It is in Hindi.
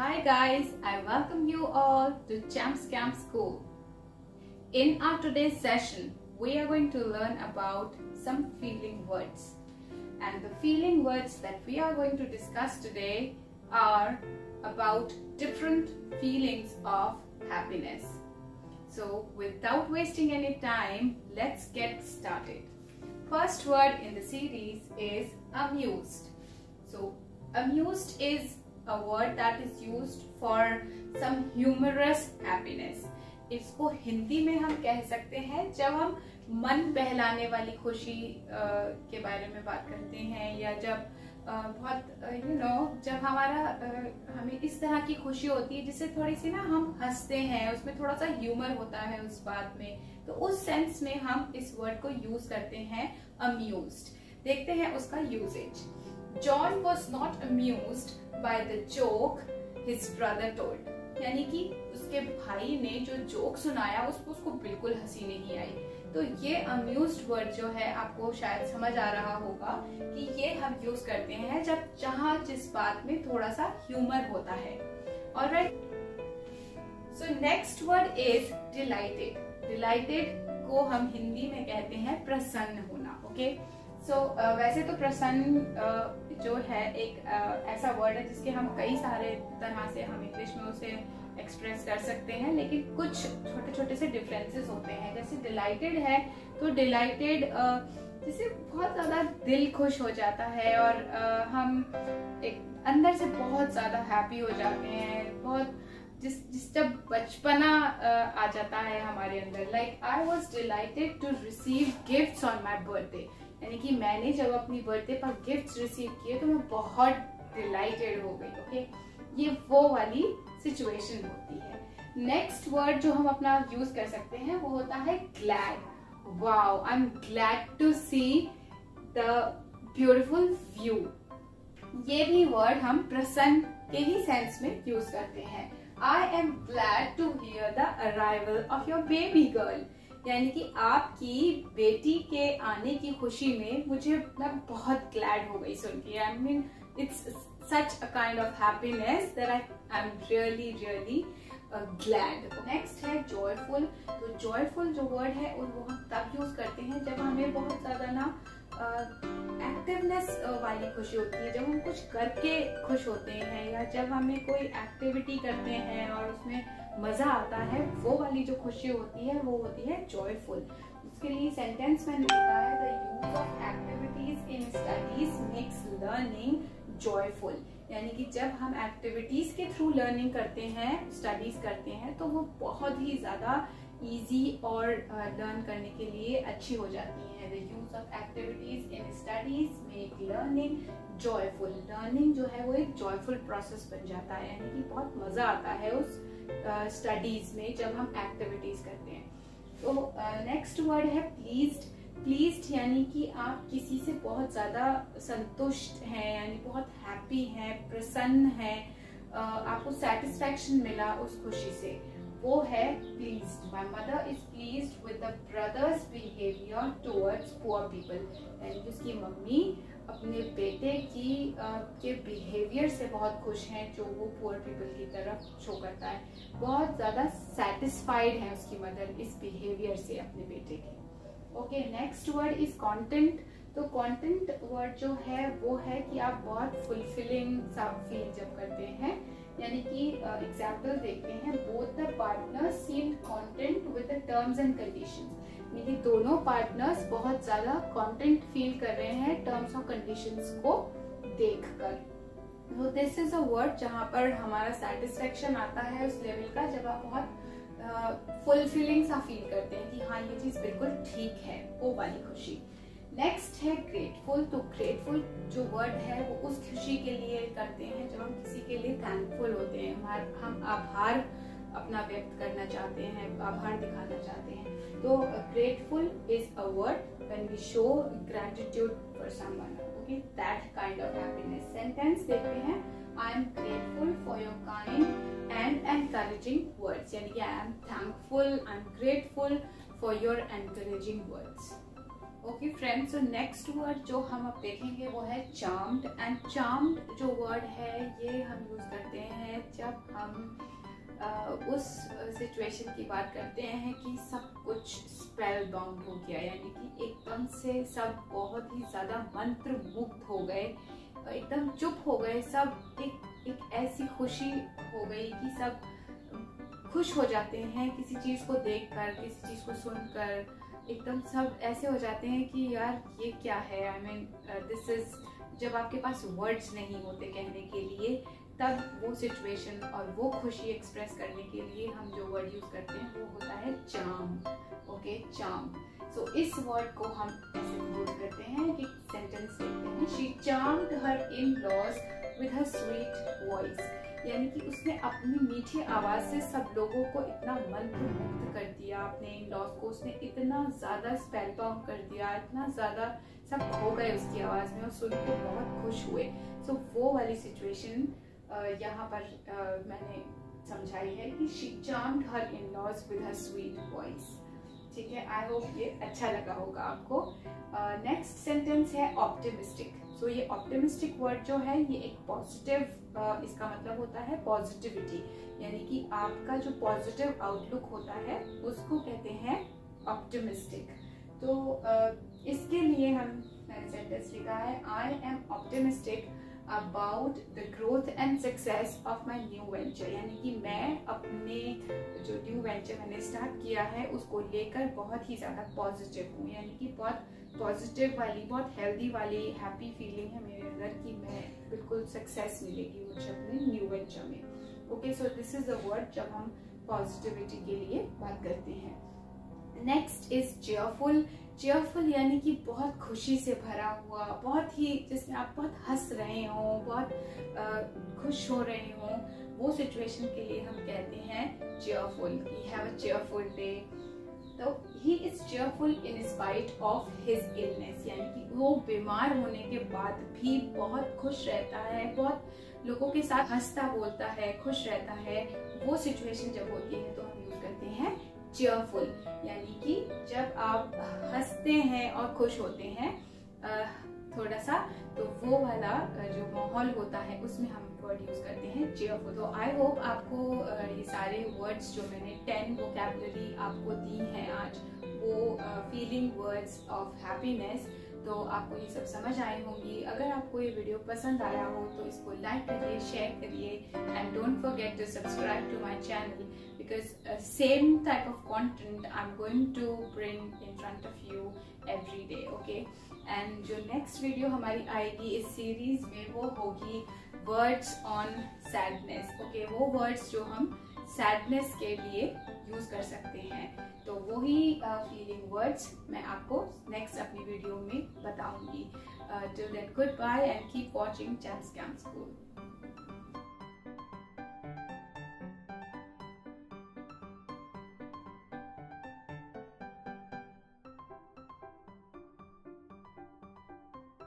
Hi guys, I welcome you all to Champs Camp School. In our today's session, we are going to learn about some feeling words. And the feeling words that we are going to discuss today are about different feelings of happiness. So without wasting any time, let's get started. First word in the series is amused. So amused is a word that is used for some humorous happiness. इसको हिंदी में हम कह सकते हैं, जब हम मन बहलाने वाली खुशी के बारे में बात करते हैं, या जब बहुत यू नो जब हमारा हमें इस तरह की खुशी होती है, जिससे थोड़ी सी ना हम हँसते हैं, उसमें थोड़ा सा ह्यूमर होता है उस बात में तो उस सेंस में हम इस वर्ड को यूज़ करते हैं अम्यूज देखते हैं उसका usages John was not amuse by the joke his brother told यानी कि उसके भाई ने जो जोक सुनाया, उसको उसको बिल्कुल हँसी नहीं आई। तो ये अम्यूज वर्ड जो है, आपको शायद समझ आ रहा होगा कि ये हम यूज़ करते हैं जब, जहाँ, जिस बात में थोड़ा सा ह्यूमर होता है। और so next word is delighted delighted को हम हिंदी में कहते हैं प्रसन्न होना okay okay? So so, uh, वैसे तो प्रसन्न uh, जो है एक uh, ऐसा वर्ड है जिसके हम कई सारे तरह से हम इंग्लिश में उसे एक्सप्रेस कर सकते हैं लेकिन कुछ छोटे छोटे से डिफरेंसेस होते हैं। जैसे डिलाइटेड है तो डिलाइटेड जैसे बहुत ज़्यादा दिल खुश हो जाता है और हम एक अंदर से बहुत ज़्यादा हैप्पी हो जाते हैं। बहुत जिस जिस जब बचपना आ जाता है हमारे अंदर। Like I was delighted to receive gift on my birthday यानी कि मैंने जब अपनी बर्थडे पर गिफ्ट रिसीव किए तो मैं बहुत डिलाइटेड हो गई ओके ये वो वाली सिचुएशन होती है। नेक्स्ट वर्ड जो हम अपना यूज़ कर सकते हैं, वो होता है glad wow I am glad to see the beautiful view ये भी वर्ड हम प्रसन्न के ही सेंस में यूज़ करते हैं। I am glad to hear the arrival of your baby girl यानी कि आपकी बेटी के आने की खुशी में मुझे मतलब बहुत ग्लैड हो गई सुन के। I mean it's such a kind of happiness that I I am really really glad next है जॉयफुल तो जॉयफुल जो वर्ड है वो हम तब यूज़ करते हैं जब हमें बहुत ज़्यादा ना एक्टिवनेस वाली खुशी होती है। जब हम कुछ करके खुश होते हैं या जब हमें कोई एक्टिविटी करते हैं और उसमें मज़ा आता है, वो वाली जो खुशी होती है, वो होती है जॉयफुल उसके लिए सेंटेंस मैंने लिखा है the use of activities in studies makes learning joyful यानी कि जब हम एक्टिविटीज़ के थ्रू लर्निंग करते हैं स्टडीज़ करते हैं तो वो बहुत ही ज़्यादा इजी और लर्न uh, करने के लिए अच्छी हो जाती हैं। The use of activities in studies make learning joyful learning जो है वो एक जॉयफुल प्रोसेस बन जाता है यानी कि बहुत मज़ा आता है उस स्टडीज़ uh, में जब हम एक्टिविटीज़ करते हैं। तो नेक्स्ट uh, वर्ड है प्लीज्ड प्लीज्ड यानी कि आप किसी से बहुत ज़्यादा संतुष्ट हैं यानी बहुत हैप्पी हैं प्रसन्न हैं। आपको सेटिस्फेक्शन मिला उस खुशी से। वो है pleased my mother is pleased with the brother's behaviour towards poor people यानी उसकी मम्मी अपने बेटे की के बिहेवियर से बहुत खुश हैं, जो वो पुअर पीपल की तरफ़ शो करता है। बहुत ज़्यादा सेटिस्फाइड है उसकी मदर इस बिहेवियर से अपने बेटे के। Okay next word is content तो कंटेंट वर्ड जो है, वो है कि आप बहुत फुलफिलिंग सा फील जब करते हैं यानी कि एग्ज़ाम्पल देखते हैं both the partners seemed content with the terms and conditions यानी दोनों पार्टनर्स बहुत ज़्यादा कंटेंट फील कर रहे हैं टर्म्स और कंडीशंस को देखकर। तो दिस इज़ अ वर्ड जहाँ पर हमारा सेटिस्फेक्शन आता है उस लेवल का, जब आप बहुत फुलफिलिंग सा फील करते हैं कि हाँ ये चीज़ बिल्कुल ठीक है, वो वाली खुशी। है ग्रेटफुल तो ग्रेटफुल जो वर्ड है, वो उस खुशी के लिए करते हैं, जब हम किसी के लिए थैंकफुल होते हैं। हम आभार अपना व्यक्त करना चाहते हैं, आभार दिखाना चाहते हैं। तो grateful is a word when we show gratitude for someone okay that kind of happiness sentence देखते हैं I am grateful for your kind and encouraging words. yani i am thankful i'm grateful for your encouraging words. Okay friends next word जो हम अब देखेंगे वो है चार्म्ड एंड चार्म्ड जो वर्ड है ये हम यूज़ करते हैं जब हम आ, उस सिचुएशन की बात करते हैं कि सब कुछ स्पेल बाउंड हो गया यानी कि एकदम से सब बहुत ही ज़्यादा मंत्र मुक्त हो गए एकदम चुप हो गए सब एक एक ऐसी खुशी हो गई कि सब खुश हो जाते हैं किसी चीज़ को देखकर किसी चीज़ को सुनकर एकदम सब ऐसे हो जाते हैं कि यार ये क्या है? आई मीन दिस इज़ जब आपके पास वर्ड्स नहीं होते कहने के लिए, तब वो सिचुएशन और वो खुशी एक्सप्रेस करने के लिए हम जो वर्ड यूज़ करते हैं, वो होता है चाम ओके चाम सो इस वर्ड को हम ऐसे यूज़ करते हैं कि सेंटेंस लिखते हैं. She charmed her in laws with her sweet voice यानी कि उसने अपनी मीठी आवाज़ से सब लोगों को इतना मंत्र मुक्त कर दिया अपने इन लॉस को उसने इतना ज़्यादा स्पेल बाउंड कर दिया इतना ज़्यादा सब खो गए उसकी आवाज़ में और सुन के बहुत खुश हुए। सो so, वो वाली सिचुएशन यहाँ पर uh, मैंने समझाई है कि she charmed her in laws with her sweet voice ठीक है आई होप ये अच्छा लगा होगा आपको। नेक्स्ट uh, सेंटेंस है ऑप्टिमिस्टिक सो so, ये ऑप्टिमिस्टिक वर्ड जो है ये एक पॉजिटिव इसका मतलब होता है पॉजिटिविटी यानी कि आपका जो पॉजिटिव आउटलुक होता है, उसको कहते हैं ऑप्टिमिस्टिक तो इसके लिए हम, मैंने सेंटेंस लिखा है I am optimistic about the growth and success of my new venture यानी कि मैं अपने जो न्यू वेंचर मैंने स्टार्ट किया है, उसको लेकर बहुत ही ज़्यादा पॉजिटिव हूँ। यानी कि बहुत पॉजिटिव वाली, बहुत हेल्दी वाली हैप्पी फीलिंग है मेरे अंदर कि मैं बिल्कुल सक्सेस मिलेगी मुझे अपने न्यू वेंचर में। Okay so this is a word जब हम पॉजिटिविटी के लिए बात करते हैं। नेक्स्ट इज़ चेयरफुल चेयरफुल यानी कि बहुत खुशी से भरा हुआ, बहुत ही जिसमें आप बहुत हंस रहे हो, बहुत खुश हो रहे हो, वो सिचुएशन के लिए हम कहते हैं cheerful have a cheerful day तो he is cheerful in spite of his illness यानी कि वो बीमार होने के बाद भी बहुत खुश रहता है, बहुत लोगों के साथ हंसता बोलता है, खुश रहता है। वो सिचुएशन जब होती है तो हम यूज़ करते हैं चेयरफुल यानी कि जब हँसते हैं और खुश होते हैं। थोड़ा सा तो वो वाला जो माहौल होता है, उसमें हम वर्ड यूज़ करते हैं चेयरफुल तो आई होप आपको ये सारे वर्ड्स जो मैंने टेन वोकेबलरी आपको दी हैं आज, वो फीलिंग वर्ड्स ऑफ़ हैप्पीनेस तो आपको ये सब समझ आई होंगी। अगर आपको ये वीडियो पसंद आया हो तो इसको लाइक करिए शेयर करिए and don't forget to subscribe to my channel because same type of content I am going to bring in front of you every day okay and जो नेक्स्ट वीडियो हमारी आएगी इस सीरीज़ में, वो होगी वर्ड्स ऑन सैडनेस ओके वो वर्ड्स जो हम सैडनेस के लिए यूज़ कर सकते हैं। तो वही फीलिंग वर्ड्स मैं आपको नेक्स्ट अपनी वीडियो में बताऊँगी। Till then good bye and keep watching cam school